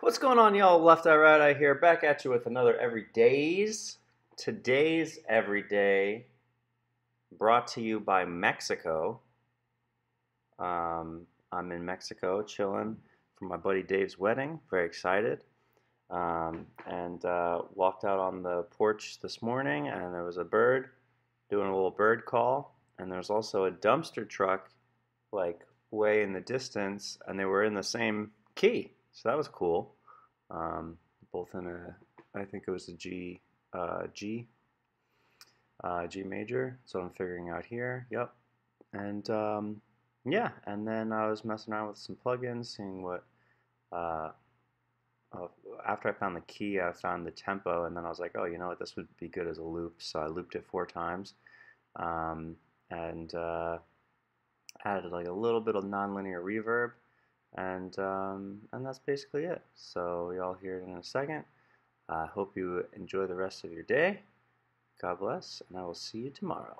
What's going on, y'all? Left Eye Right Eye here, back at you with another Everydays. Today's Everyday, brought to you by Mexico. Um, I'm in Mexico, chilling for my buddy Dave's wedding. Very excited. Um, and uh, walked out on the porch this morning, and there was a bird doing a little bird call, and there's also a dumpster truck, like way in the distance, and they were in the same key. So that was cool. Um, both in a, I think it was a G, uh, G, uh, G major. So I'm figuring out here. Yep. And um, yeah, and then I was messing around with some plugins, seeing what. Uh, after I found the key, I found the tempo, and then I was like, oh, you know what, this would be good as a loop. So I looped it four times, um, and uh, added like a little bit of nonlinear reverb and um, and that's basically it. So y'all hear it in a second. I uh, hope you enjoy the rest of your day. God bless, and I will see you tomorrow.